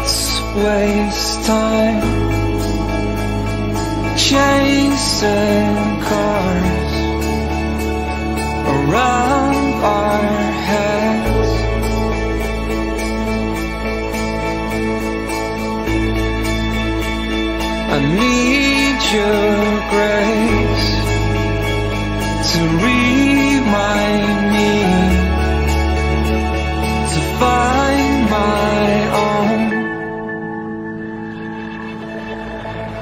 Let's waste time chasing cars around our heads. I need your grace to remind me